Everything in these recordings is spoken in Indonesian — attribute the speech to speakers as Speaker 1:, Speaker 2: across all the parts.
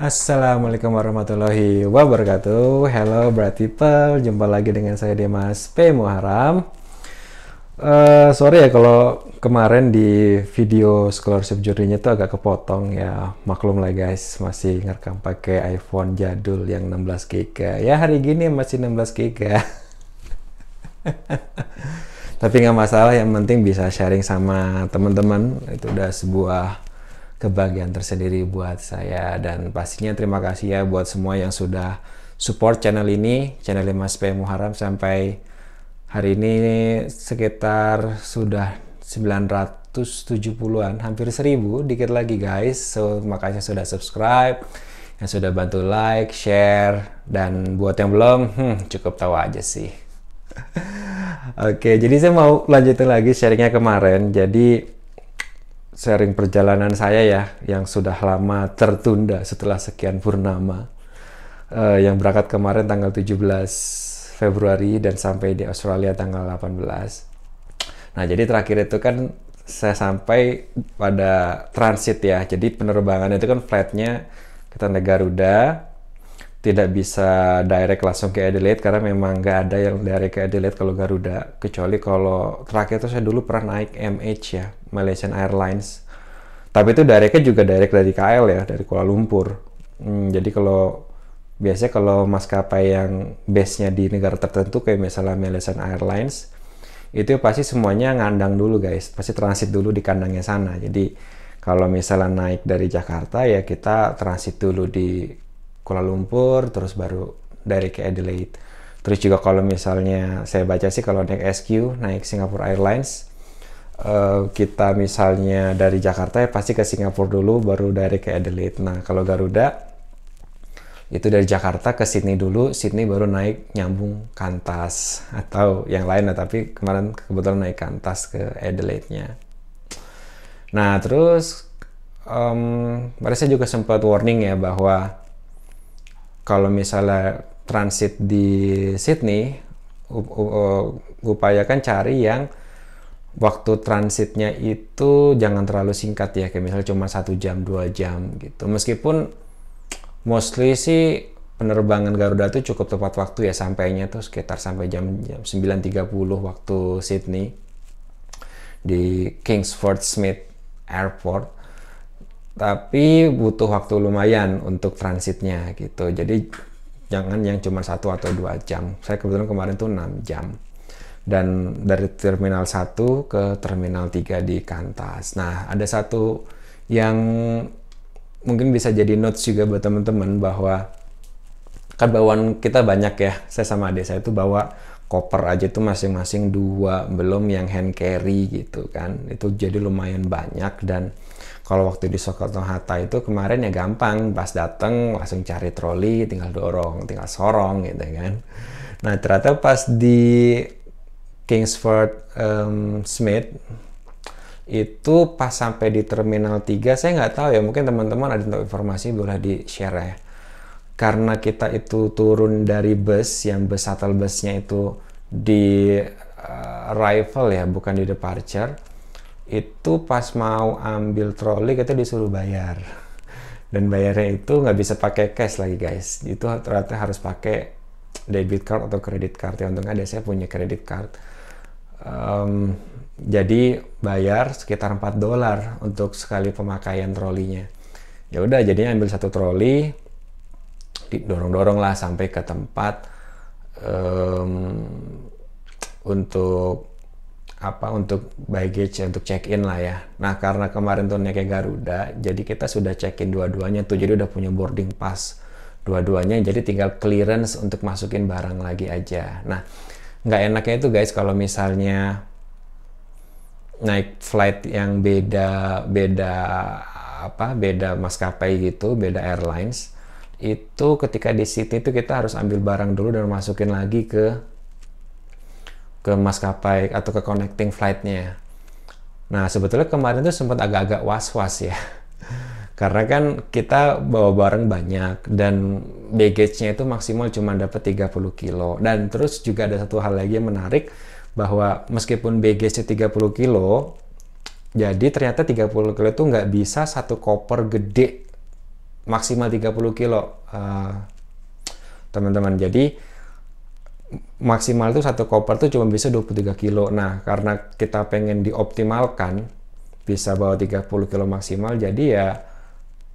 Speaker 1: Assalamualaikum warahmatullahi wabarakatuh. Hello bright people, jumpa lagi dengan saya Demas P Muharam. Uh, sorry ya kalau kemarin di video scholarship journey-nya itu agak kepotong ya. Maklum lah guys, masih ngerekam pakai iPhone jadul yang 16 GB. Ya hari gini masih 16 GB. Tapi nggak masalah, yang penting bisa sharing sama teman-teman. Itu udah sebuah kebahagiaan tersendiri buat saya. Dan pastinya terima kasih ya buat semua yang sudah support channel ini channel Mas P Muharram sampai hari ini sekitar sudah 970-an hampir 1000 dikit lagi guys. So makasih sudah subscribe yang sudah bantu like share dan buat yang belum hmm, cukup tahu aja sih. Oke, jadi saya mau lanjutin lagi sharingnya kemarin. Jadi sharing perjalanan saya ya yang sudah lama tertunda setelah sekian purnama. Uh, yang berangkat kemarin tanggal 17 Februari dan sampai di Australia tanggal 18 nah jadi terakhir itu kan saya sampai pada transit ya. Jadi penerbangan itu kan flightnya kita naik Garuda tidak bisa direct langsung ke Adelaide karena memang nggak ada yang direct ke Adelaide kalau Garuda. Kecuali kalau terakhir itu saya dulu pernah naik MH ya Malaysian Airlines. Tapi itu directnya juga direct dari KL ya dari Kuala Lumpur. Hmm, jadi kalau biasanya kalau maskapai yang base-nya di negara tertentu kayak misalnya Malaysian Airlines itu pasti semuanya ngandang dulu guys. Pasti transit dulu di kandangnya sana. Jadi kalau misalnya naik dari Jakarta ya kita transit dulu di Kuala Lumpur terus baru dari ke Adelaide. Terus juga kalau misalnya saya baca sih kalau naik SQ naik Singapore Airlines uh, kita misalnya dari Jakarta ya pasti ke Singapura dulu baru dari ke Adelaide. Nah kalau Garuda itu dari Jakarta ke Sydney dulu, Sydney baru naik nyambung Kantas atau yang lain, nah, tapi kemarin kebetulan naik Kantas ke Adelaide-nya. Nah terus um, saya juga sempat warning ya bahwa kalau misalnya transit di Sydney upayakan cari yang waktu transitnya itu jangan terlalu singkat ya kayak misalnya cuma satu jam dua jam gitu. Meskipun mostly sih penerbangan Garuda itu cukup tepat waktu ya sampainya tuh sekitar sampai jam, jam 9.30 waktu Sydney di Kingsford Smith Airport tapi butuh waktu lumayan untuk transitnya gitu. Jadi jangan yang cuma satu atau dua jam. Saya kebetulan kemarin tuh 6 jam. Dan dari terminal 1 ke terminal 3 di Kantas. Nah ada satu yang mungkin bisa jadi notes juga buat teman-teman bahwa kan bawaan kita banyak ya. Saya sama adik saya itu bawa koper aja tuh masing-masing dua belum yang hand carry gitu kan. Itu jadi lumayan banyak dan kalau waktu di Soekarno Hatta itu kemarin ya gampang, pas dateng langsung cari troli, tinggal dorong, tinggal sorong gitu kan. Nah ternyata pas di Kingsford um, Smith itu pas sampai di Terminal 3 saya nggak tahu ya mungkin teman-teman ada informasi boleh di share ya karena kita itu turun dari bus yang bus shuttle busnya itu di uh, arrival ya bukan di departure itu pas mau ambil troli kita disuruh bayar. Dan bayarnya itu nggak bisa pakai cash lagi guys. Itu ternyata harus pakai debit card atau kredit card. Ya untungnya ada saya punya kredit card. Um, jadi bayar sekitar 4 dolar untuk sekali pemakaian trolinya. Ya udah jadinya ambil satu troli didorong-dorong lah sampai ke tempat um, untuk apa untuk baggage untuk check in lah ya. Nah karena kemarin tuh naiknya Garuda, jadi kita sudah check in dua-duanya tuh, jadi udah punya boarding pass dua-duanya, jadi tinggal clearance untuk masukin barang lagi aja. Nah nggak enaknya itu guys kalau misalnya naik flight yang beda beda apa beda maskapai gitu, beda airlines itu ketika di city itu kita harus ambil barang dulu dan masukin lagi ke ke maskapai atau ke connecting flightnya. Nah sebetulnya kemarin tuh sempat agak-agak was-was ya. Karena kan kita bawa barang banyak dan baggage-nya itu maksimal cuma dapat 30 kilo. Dan terus juga ada satu hal lagi yang menarik bahwa meskipun baggage-nya 30 kilo, jadi ternyata 30 kilo itu nggak bisa satu koper gede maksimal 30 kilo uh, teman-teman jadi maksimal itu satu koper tuh cuma bisa 23 kilo. Nah karena kita pengen dioptimalkan bisa bawa 30 kilo maksimal jadi ya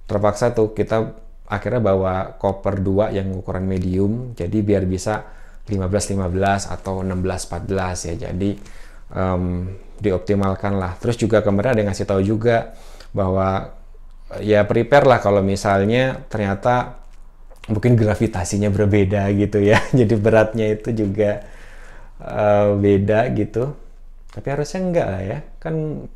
Speaker 1: terpaksa tuh kita akhirnya bawa koper 2 yang ukuran medium jadi biar bisa 15-15 atau 16-14 ya. Jadi um, dioptimalkan lah. Terus juga kemarin ada yang ngasih tahu juga bahwa ya prepare lah kalau misalnya ternyata mungkin gravitasinya berbeda gitu ya jadi beratnya itu juga uh, beda gitu. Tapi harusnya enggak lah ya kan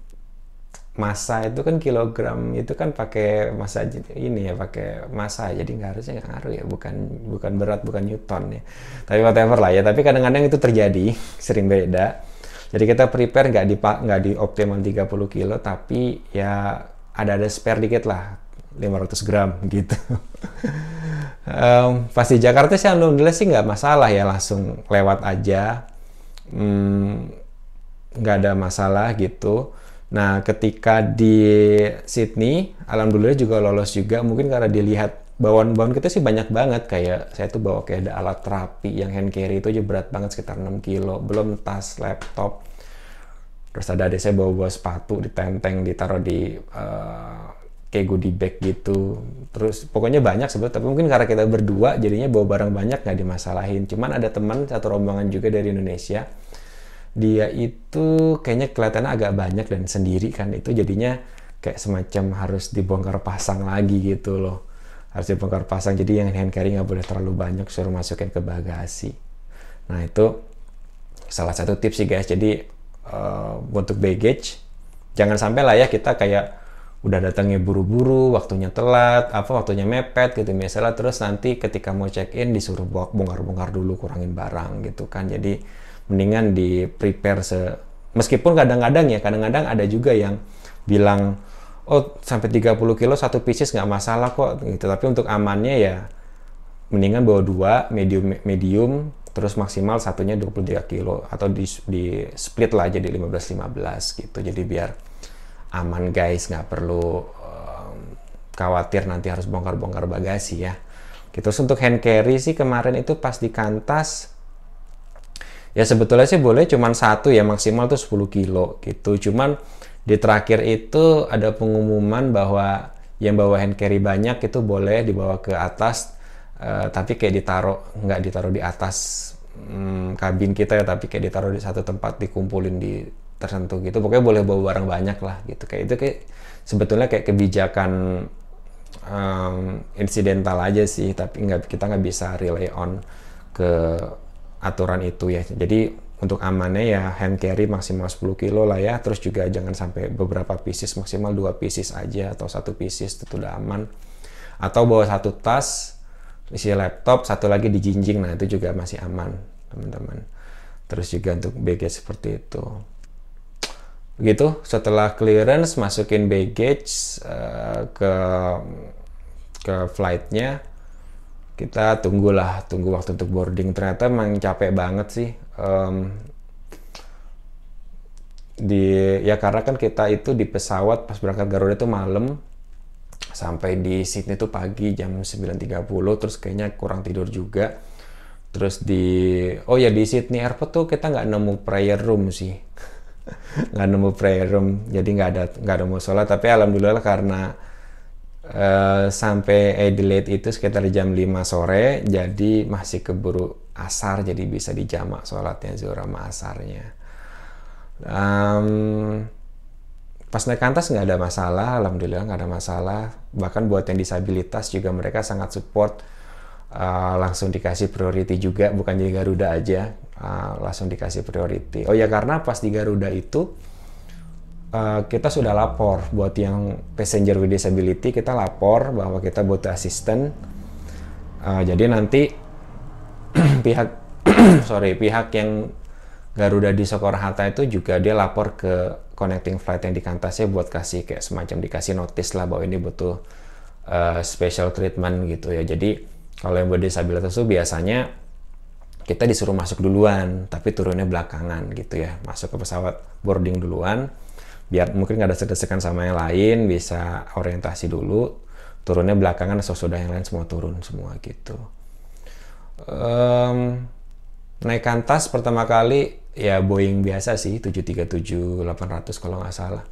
Speaker 1: masa itu kan kilogram itu kan pakai masa ini ya pakai masa jadi nggak harusnya nggak ngaruh ya bukan bukan berat bukan newton ya. Tapi whatever lah ya tapi kadang-kadang itu terjadi sering beda. Jadi kita prepare nggak di nggak di optimal 30 kilo tapi ya ada ada spare dikit lah 500 gram gitu um, pas di Jakarta sih alhamdulillah sih nggak masalah ya langsung lewat aja hmm, nggak hmm, ada masalah gitu Nah, ketika di Sydney, alhamdulillah juga lolos juga. Mungkin karena dilihat bawaan-bawaan kita sih banyak banget. Kayak saya tuh bawa kayak ada alat terapi yang hand carry itu aja berat banget sekitar 6 kilo. Belum tas, laptop. Terus ada adik saya bawa-bawa sepatu, ditenteng, ditaruh di uh, kayak goodie bag gitu. Terus pokoknya banyak sebetulnya. Tapi mungkin karena kita berdua jadinya bawa barang banyak nggak dimasalahin. Cuman ada teman satu rombongan juga dari Indonesia dia itu kayaknya kelihatannya agak banyak dan sendiri kan itu jadinya kayak semacam harus dibongkar pasang lagi gitu loh harus dibongkar pasang jadi yang hand carry nggak boleh terlalu banyak suruh masukin ke bagasi nah itu salah satu tips sih guys jadi uh, untuk baggage jangan sampai lah ya kita kayak udah datangnya buru-buru, waktunya telat, apa waktunya mepet gitu misalnya terus nanti ketika mau check in disuruh bongkar-bongkar dulu kurangin barang gitu kan. Jadi mendingan di prepare se meskipun kadang-kadang ya kadang-kadang ada juga yang bilang oh sampai 30 kilo satu pieces nggak masalah kok gitu. Tapi untuk amannya ya mendingan bawa dua medium medium terus maksimal satunya 23 kilo. Atau di, di split lah jadi 15-15 gitu. Jadi biar aman guys. Nggak perlu um, khawatir nanti harus bongkar-bongkar bagasi ya. Gitu. Terus untuk hand carry sih kemarin itu pas di kantas ya sebetulnya sih boleh cuman satu ya maksimal tuh 10 kilo gitu. Cuman di terakhir itu ada pengumuman bahwa yang bawa hand carry banyak itu boleh dibawa ke atas uh, tapi kayak ditaruh nggak ditaruh di atas um, kabin kita ya tapi kayak ditaruh di satu tempat dikumpulin di tertentu gitu pokoknya boleh bawa barang banyak lah gitu kayak itu kayak sebetulnya kayak kebijakan um, insidental aja sih tapi nggak kita nggak bisa rely on ke aturan itu ya. Jadi untuk amannya ya hand carry maksimal 10 kilo lah ya. Terus juga jangan sampai beberapa pieces maksimal dua pieces aja atau satu pieces itu udah aman. Atau bawa satu tas isi laptop, satu lagi di jinjing. Nah, itu juga masih aman, teman-teman. Terus juga untuk baggage seperti itu. Begitu, setelah clearance masukin baggage uh, ke ke flightnya. Kita tunggulah tunggu waktu untuk boarding. Ternyata emang capek banget sih um, di ya karena kan kita itu di pesawat pas berangkat Garuda itu malam. Sampai di Sydney itu pagi jam 9.30 terus kayaknya kurang tidur juga. Terus di oh ya di Sydney Airport tuh kita nggak nemu prayer room sih nggak nemu prayer room jadi nggak ada nggak ada musola tapi alhamdulillah karena uh, sampai Adelaide itu sekitar jam 5 sore jadi masih keburu asar jadi bisa dijamak sholatnya zuhur sama asarnya. Um, pas naik kantas nggak ada masalah alhamdulillah nggak ada masalah. Bahkan buat yang disabilitas juga mereka sangat support uh, langsung dikasih priority juga bukan di Garuda aja uh, langsung dikasih priority. Oh ya karena pas di Garuda itu uh, kita sudah lapor. Buat yang passenger with disability kita lapor bahwa kita butuh asisten uh, jadi nanti pihak sorry pihak yang Garuda di Soekarno Hatta itu juga dia lapor ke connecting flight yang di Kantasnya buat kasih kayak semacam dikasih notice lah bahwa ini butuh uh, special treatment gitu ya. Jadi kalau yang berdisabilitas itu biasanya kita disuruh masuk duluan tapi turunnya belakangan gitu ya. Masuk ke pesawat boarding duluan biar mungkin nggak ada sedesekan sama yang lain bisa orientasi dulu. Turunnya belakangan sesudah yang lain semua turun semua gitu. Um, naik kantas pertama kali ya Boeing biasa sih 737 800 kalau nggak salah.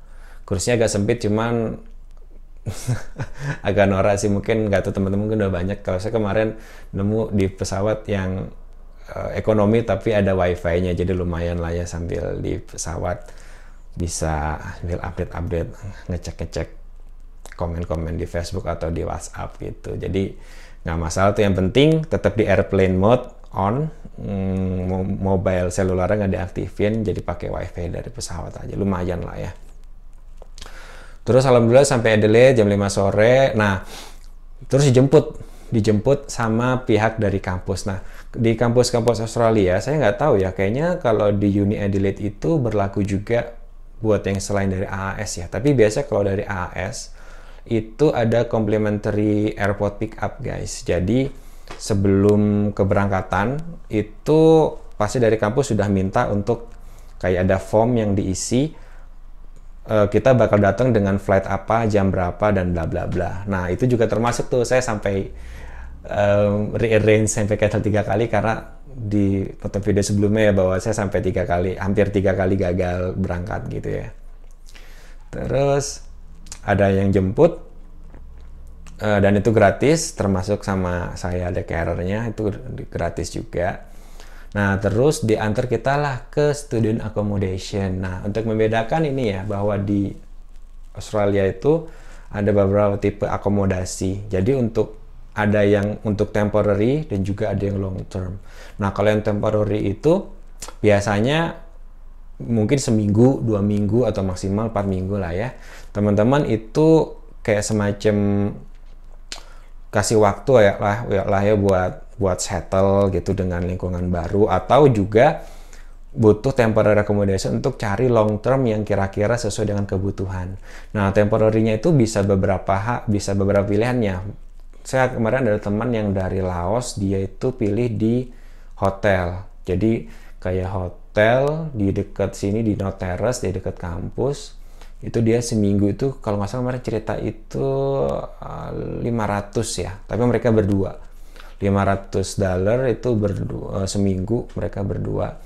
Speaker 1: Kursinya agak sempit cuman agak norak sih. Mungkin nggak tahu teman-teman udah banyak. Kalau saya kemarin nemu di pesawat yang uh, ekonomi tapi ada wifi-nya jadi lumayan lah ya sambil di pesawat bisa sambil update-update ngecek-ngecek komen-komen di Facebook atau di WhatsApp gitu. Jadi nggak masalah tuh. Yang penting tetap di airplane mode on mm, mobile seluler nggak diaktifin jadi pakai wifi dari pesawat aja. Lumayan lah ya. Terus alhamdulillah sampai Adelaide jam 5 sore. Nah terus dijemput dijemput sama pihak dari kampus. Nah di kampus-kampus Australia saya nggak tahu ya kayaknya kalau di Uni Adelaide itu berlaku juga buat yang selain dari AAS ya. Tapi biasa kalau dari AAS itu ada complimentary airport pick up guys. Jadi sebelum keberangkatan itu pasti dari kampus sudah minta untuk kayak ada form yang diisi uh, kita bakal datang dengan flight apa jam berapa dan bla bla bla. Nah itu juga termasuk tuh. Saya sampai um, rearrange sampai cancel tiga kali karena di foto video sebelumnya ya bahwa saya sampai tiga kali hampir tiga kali gagal berangkat gitu ya. Terus ada yang jemput uh, dan itu gratis termasuk sama saya ada carernya itu gratis juga. Nah terus diantar kita lah ke student accommodation. Nah untuk membedakan ini ya bahwa di Australia itu ada beberapa tipe akomodasi. Jadi untuk ada yang untuk temporary dan juga ada yang long term nah kalau yang temporary itu biasanya mungkin seminggu dua minggu atau maksimal empat minggu lah ya teman-teman itu kayak semacam kasih waktu ya lah ya lah ya buat buat settle gitu dengan lingkungan baru atau juga butuh temporary accommodation untuk cari long term yang kira-kira sesuai dengan kebutuhan. Nah, temporary-nya itu bisa beberapa hak, bisa beberapa pilihannya. Saya kemarin ada teman yang dari Laos, dia itu pilih di hotel. Jadi kayak hotel di dekat sini di North Terrace, di dekat kampus itu dia seminggu itu kalau nggak salah kemarin cerita itu uh, 500 ya. Tapi mereka berdua. 500 dollar itu berdua uh, seminggu mereka berdua.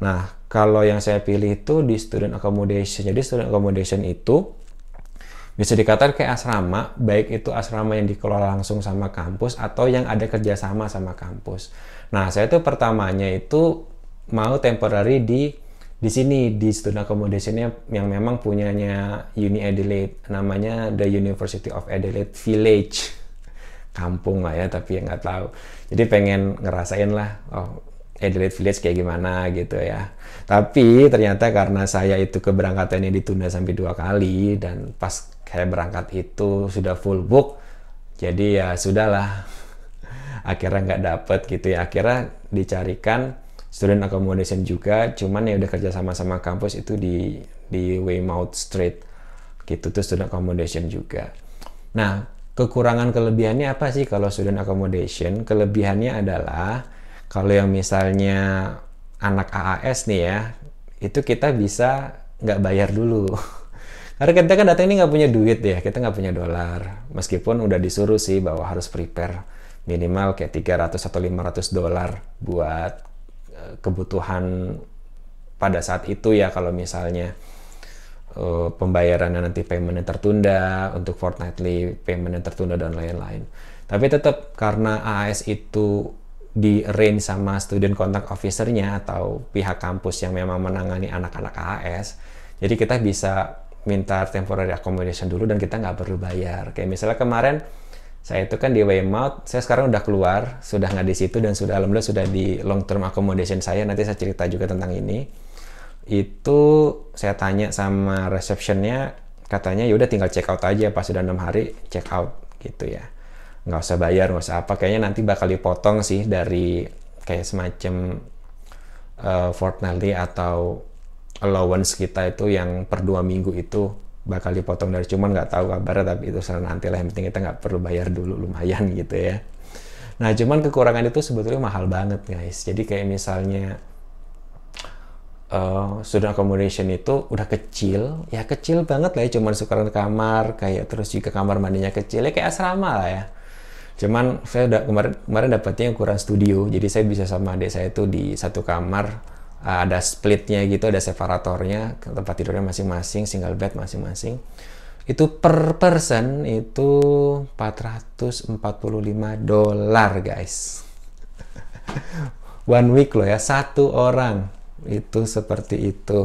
Speaker 1: Nah kalau yang saya pilih itu di student accommodation. Jadi student accommodation itu bisa dikatakan kayak asrama baik itu asrama yang dikelola langsung sama kampus atau yang ada kerjasama sama kampus. Nah saya itu pertamanya itu mau temporary di di sini di student accommodation-nya yang memang punyanya Uni Adelaide namanya The University of Adelaide Village. Kampung lah ya tapi ya nggak tahu. Jadi pengen ngerasain lah oh Adelaide Village kayak gimana gitu ya. Tapi ternyata karena saya itu keberangkatannya ditunda sampai dua kali dan pas saya berangkat itu sudah full book jadi ya sudahlah. Akhirnya nggak dapet gitu ya. Akhirnya dicarikan student accommodation juga cuman ya udah kerja sama sama kampus itu di di Weymouth Street gitu tuh student accommodation juga. Nah kekurangan kelebihannya apa sih kalau student accommodation? Kelebihannya adalah kalau yang misalnya anak AAS nih ya itu kita bisa nggak bayar dulu. Karena kita kan datang ini nggak punya duit ya kita nggak punya dolar. Meskipun udah disuruh sih bahwa harus prepare minimal kayak 300 atau 500 dolar buat kebutuhan pada saat itu ya kalau misalnya uh, pembayarannya nanti payment yang tertunda untuk fortnightly payment yang tertunda dan lain-lain. Tapi tetap karena AAS itu di range sama student contact officer-nya atau pihak kampus yang memang menangani anak-anak AAS jadi kita bisa minta temporary accommodation dulu dan kita nggak perlu bayar kayak misalnya kemarin saya itu kan di Weymouth, saya sekarang udah keluar, sudah nggak di situ dan sudah alhamdulillah sudah di long term accommodation saya. Nanti saya cerita juga tentang ini. Itu saya tanya sama receptionnya, katanya ya udah tinggal check out aja pas sudah enam hari check out gitu ya. Nggak usah bayar, nggak usah apa. Kayaknya nanti bakal dipotong sih dari kayak semacam uh, fortnightly atau allowance kita itu yang per dua minggu itu bakal dipotong dari cuman nggak tahu kabarnya tapi itu saran nanti lah. Yang penting kita nggak perlu bayar dulu lumayan gitu ya. Nah cuman kekurangan itu sebetulnya mahal banget guys. Jadi kayak misalnya uh, student accommodation itu udah kecil, ya kecil banget lah ya, cuman ukuran kamar, kayak terus juga kamar mandinya kecil, ya kayak asrama lah ya. Cuman saya udah kemarin kemarin dapetnya ukuran studio, jadi saya bisa sama adik saya itu di satu kamar, uh, ada splitnya gitu, ada separatornya, tempat tidurnya masing-masing, single bed masing-masing. Itu per person itu 445 dolar guys. One week loh ya, satu orang itu seperti itu.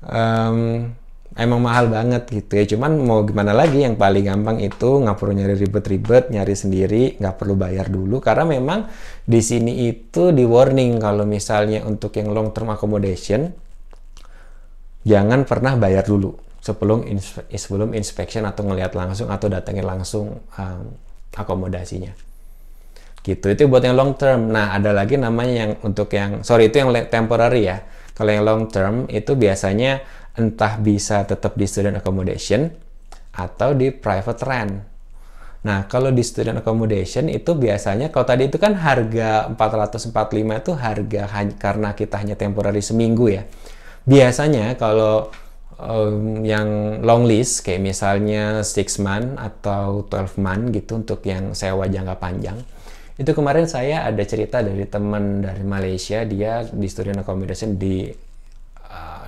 Speaker 1: Um, emang mahal banget gitu ya. Cuman mau gimana lagi yang paling gampang itu nggak perlu nyari ribet-ribet, nyari sendiri, nggak perlu bayar dulu. Karena memang di sini itu di warning kalau misalnya untuk yang long term accommodation jangan pernah bayar dulu sebelum inspe sebelum inspection atau ngelihat langsung atau datangin langsung um, akomodasinya. Gitu. Itu buat yang long term. Nah ada lagi namanya yang untuk yang sorry itu yang temporary ya. Kalau yang long term itu biasanya entah bisa tetap di student accommodation atau di private rent. Nah, kalau di student accommodation itu biasanya kalau tadi itu kan harga 445 itu harga karena kita hanya temporary seminggu ya. Biasanya kalau um, yang long lease kayak misalnya 6 month atau 12 month gitu untuk yang sewa jangka panjang. Itu kemarin saya ada cerita dari teman dari Malaysia, dia di student accommodation di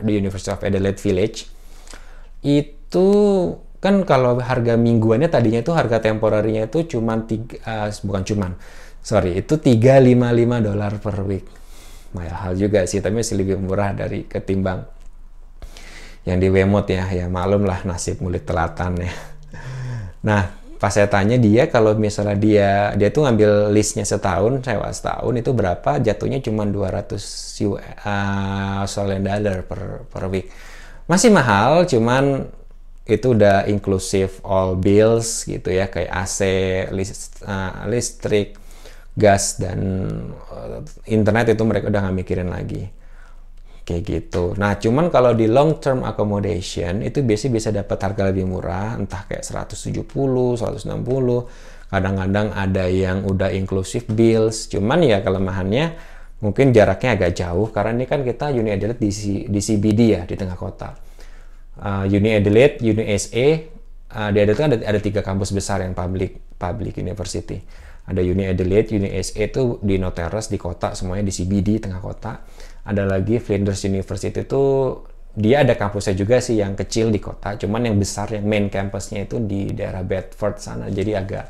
Speaker 1: di University of Adelaide Village. Itu kan kalau harga mingguannya tadinya itu harga temporarinya itu cuman tiga, uh, bukan cuman sorry itu 355 dolar per week. Mahal juga sih tapi masih lebih murah dari ketimbang yang di Wemot ya ya malum lah nasib mulut telatan ya. Nah pas saya tanya dia kalau misalnya dia dia tuh ngambil listnya setahun sewa setahun itu berapa? Jatuhnya cuma 200 uh, Australian dollar per per week. Masih mahal cuman itu udah inklusif all bills gitu ya kayak AC list, uh, listrik gas dan uh, internet itu mereka udah nggak mikirin lagi kayak gitu. Nah, cuman kalau di long term accommodation itu biasanya bisa dapat harga lebih murah, entah kayak 170, 160. Kadang-kadang ada yang udah inklusif bills. Cuman ya kelemahannya mungkin jaraknya agak jauh karena ini kan kita Uni Adelaide di, di CBD ya di tengah kota. Uh, Uni Adelaide, Uni SA, uh, di Adelaide kan ada, ada tiga kampus besar yang public public university. Ada Uni Adelaide, Uni SA itu di Noteres di kota, semuanya di CBD tengah kota ada lagi Flinders University itu dia ada kampusnya juga sih yang kecil di kota, cuman yang besar yang main campusnya itu di daerah Bedford sana, jadi agak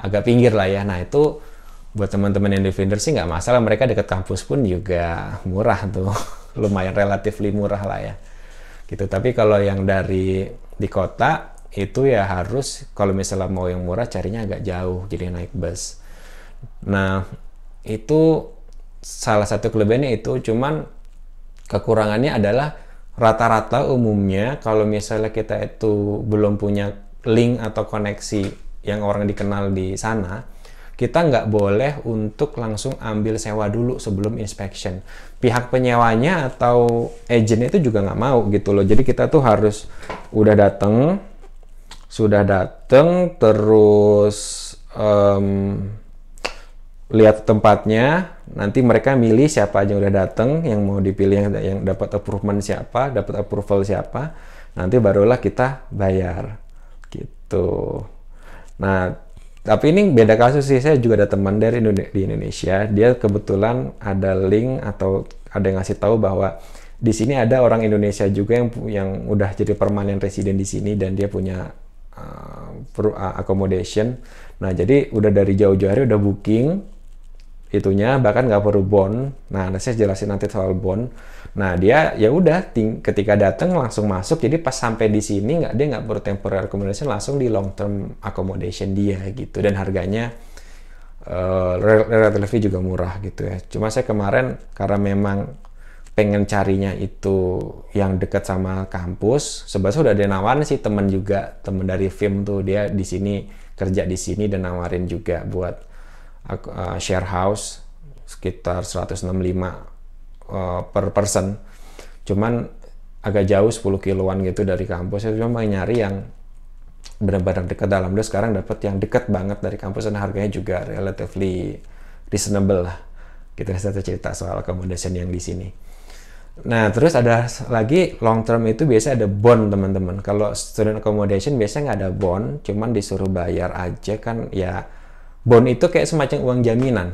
Speaker 1: agak pinggir lah ya. Nah itu buat teman-teman yang di Flinders sih nggak masalah, mereka dekat kampus pun juga murah tuh, lumayan relatif murah lah ya. Gitu. Tapi kalau yang dari di kota itu ya harus kalau misalnya mau yang murah carinya agak jauh, jadi naik bus. Nah itu salah satu kelebihannya itu cuman kekurangannya adalah rata-rata umumnya kalau misalnya kita itu belum punya link atau koneksi yang orang dikenal di sana kita nggak boleh untuk langsung ambil sewa dulu sebelum inspection. Pihak penyewanya atau agentnya itu juga nggak mau gitu loh. Jadi kita tuh harus udah dateng sudah dateng terus um, lihat tempatnya nanti mereka milih siapa aja yang udah dateng yang mau dipilih yang, yang dapat approval siapa dapat approval siapa nanti barulah kita bayar. Gitu. Nah tapi ini beda kasus sih. Saya juga ada teman dari di Indonesia. Dia kebetulan ada link atau ada yang ngasih tahu bahwa di sini ada orang Indonesia juga yang yang udah jadi permanen residen di sini dan dia punya uh, accommodation. Nah jadi udah dari jauh-jauh hari udah booking itunya bahkan nggak perlu bond. Nah, saya jelasin nanti soal bond. Nah, dia ya udah ketika datang langsung masuk. Jadi pas sampai di sini nggak dia nggak perlu temporary accommodation langsung di long term accommodation dia gitu dan harganya uh, relatively juga murah gitu ya. Cuma saya kemarin karena memang pengen carinya itu yang dekat sama kampus. Sebenarnya sudah ada nawarin sih temen juga temen dari film tuh dia di sini kerja di sini dan nawarin juga buat uh, share house sekitar 165 uh, per person cuman agak jauh 10 kiloan gitu dari kampus saya cuma nyari yang benar-benar dekat dalam dia sekarang dapat yang dekat banget dari kampus dan harganya juga relatively reasonable lah kita bisa cerita soal accommodation yang di sini Nah, terus ada lagi long term itu biasa ada bond teman-teman. Kalau student accommodation biasanya nggak ada bond, cuman disuruh bayar aja kan ya. Bond itu kayak semacam uang jaminan.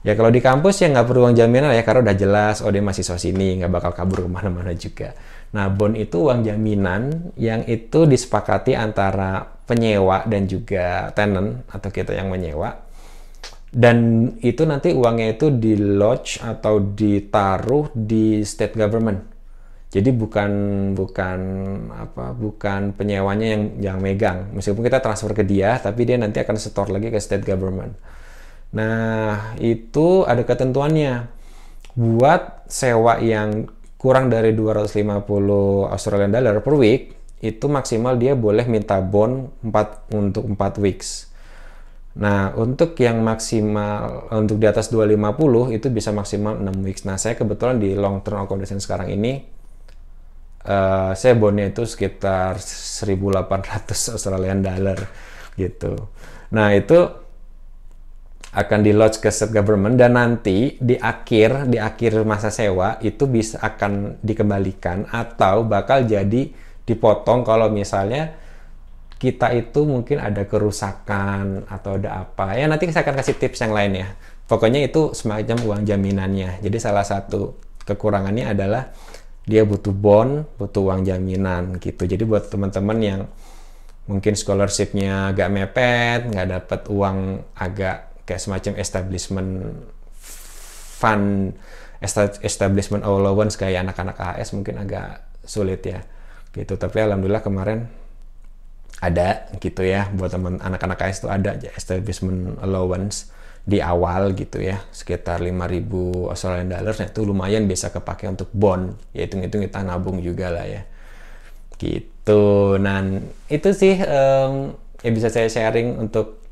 Speaker 1: Ya kalau di kampus ya nggak perlu uang jaminan ya karena udah jelas oh dia mahasiswa sini nggak bakal kabur ke mana-mana juga. Nah bond itu uang jaminan yang itu disepakati antara penyewa dan juga tenant atau kita yang menyewa dan itu nanti uangnya itu di lodge atau ditaruh di state government jadi bukan bukan apa bukan penyewanya yang yang megang. Meskipun kita transfer ke dia tapi dia nanti akan setor lagi ke state government. Nah itu ada ketentuannya. Buat sewa yang kurang dari 250 Australian dollar per week itu maksimal dia boleh minta bond 4 untuk 4 weeks. Nah, untuk yang maksimal untuk di atas 250 itu bisa maksimal 6 weeks. Nah, saya kebetulan di long term accommodation sekarang ini uh, saya bonnya itu sekitar 1800 Australian dollar gitu. Nah, itu akan di lodge ke state government dan nanti di akhir di akhir masa sewa itu bisa akan dikembalikan atau bakal jadi dipotong kalau misalnya kita itu mungkin ada kerusakan atau ada apa. Ya nanti saya akan kasih tips yang lain ya. Pokoknya itu semacam uang jaminannya. Jadi salah satu kekurangannya adalah dia butuh bond butuh uang jaminan gitu. Jadi buat teman-teman yang mungkin scholarshipnya agak mepet nggak dapat uang agak kayak semacam establishment fund establishment allowance kayak anak-anak AS mungkin agak sulit ya gitu. Tapi alhamdulillah kemarin ada gitu ya buat teman anak-anak AS itu ada establishment allowance di awal gitu ya sekitar 5000 Australian dollars nah itu lumayan bisa kepake untuk bond ya hitung-hitung kita nabung juga lah ya. Gitu. Nah itu sih um, yang bisa saya sharing untuk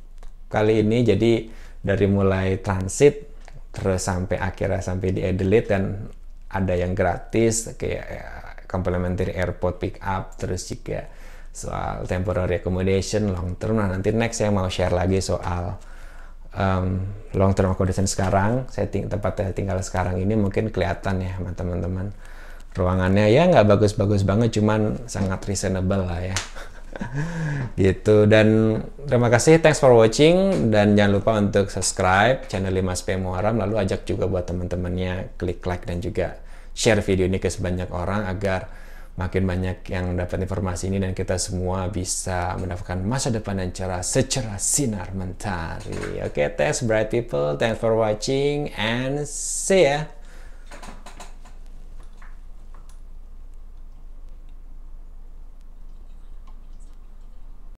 Speaker 1: kali ini. Jadi dari mulai transit terus sampai akhirnya sampai di Adelaide dan ada yang gratis kayak ya, complimentary airport pick up terus juga soal temporary accommodation, long term. Nah, nanti next saya mau share lagi soal um, long term accommodation sekarang. Saya ting tempatnya tinggal sekarang ini mungkin kelihatan ya teman-teman. Ruangannya ya nggak bagus-bagus banget, cuman sangat reasonable lah ya. gitu dan terima kasih thanks for watching dan jangan lupa untuk subscribe channel 5SP Muharam lalu ajak juga buat teman-temannya klik like dan juga share video ini ke sebanyak orang agar makin banyak yang dapat informasi ini dan kita semua bisa mendapatkan masa depan dan cara secara sinar mentari. Oke, okay, thanks bright people, thanks for watching and see ya.